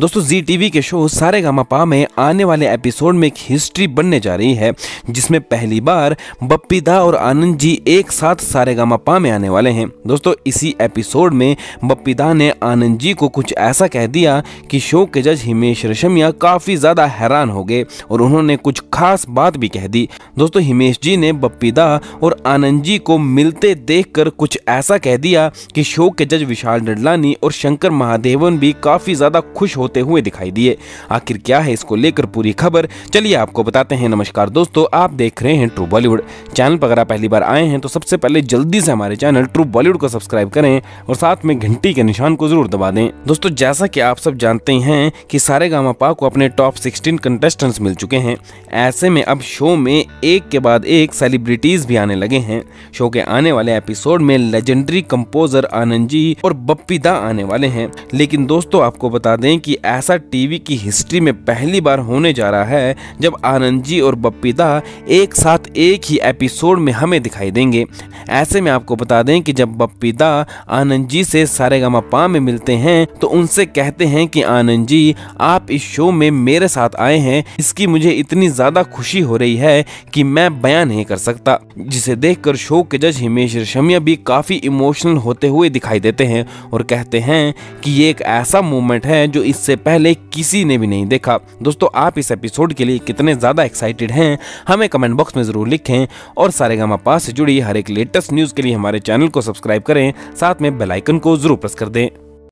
दोस्तों जी टीवी के शो सारे गामा में आने वाले एपिसोड में एक हिस्ट्री बनने जा रही है, जिसमें पहली बार बप्पीदा और आनंद जी एक साथ सारे गामा में आने वाले हैं। दोस्तों, इसी एपिसोड में बप्पीदा ने आनंद जी को कुछ ऐसा कह दिया कि शो के जज हिमेश रेशमिया काफ़ी ज़्यादा हैरान हो गए और उन्होंने कुछ खास बात भी कह दी। दोस्तों, हिमेश जी ने बप्पीदा और आनंद जी को मिलते देख कर कुछ ऐसा कह दिया कि शो के जज विशाल डडलानी और शंकर महादेवन भी काफ़ी ज़्यादा खुश हो होते हुए दिखाई दिए। आखिर क्या है इसको लेकर पूरी खबर? चलिए आपको बताते हैं। नमस्कार दोस्तों, आप देख रहे हैं ट्रू बॉलीवुड चैनल पर अगर आप पहली बार आए हैं तो सबसे पहले जल्दी से हमारे चैनल ट्रू बॉलीवुड को सब्सक्राइब करें और साथ में घंटी के निशान को ज़रूर दबा दें। दोस्तों, जैसा कि आप सब जानते हैं कि सारे गामा को अपने टॉप सिक्सटीन कंटेस्टेंट्स मिल चुके हैं। ऐसे में अब शो में एक के बाद एक सेलिब्रिटीज भी आने लगे हैं। शो के आने वाले एपिसोड में लेजेंडरी कंपोजर आनंद जी और बप्पी दा आने वाले हैं। लेकिन दोस्तों, आपको बता दें कि ऐसा टीवी की हिस्ट्री में पहली बार होने जा रहा है जब आनंद जी और बप्पीदा एक साथ एक ही एपिसोड में हमें दिखाई देंगे। ऐसे में आपको बता दें कि जब बप्पीदा आनंद जी से सारे पा में मिलते हैं तो उनसे कहते हैं कि आनंद जी आप इस शो में मेरे साथ आए हैं। इसकी मुझे इतनी ज़्यादा खुशी हो रही है कि मैं बयान नहीं कर सकता, जिसे देखकर शो के जज हिमेश रेशमिया भी काफ़ी इमोशनल होते हुए दिखाई देते हैं और कहते हैं कि ये एक ऐसा मोमेंट है जो इस इससे पहले किसी ने भी नहीं देखा। दोस्तों, आप इस एपिसोड के लिए कितने ज़्यादा एक्साइटेड हैं, हमें कमेंट बॉक्स में ज़रूर लिखें और सारे गामा पास से जुड़ी हर एक लेटेस्ट न्यूज़ के लिए हमारे चैनल को सब्सक्राइब करें, साथ में बेलाइकन को ज़रूर प्रेस कर दें।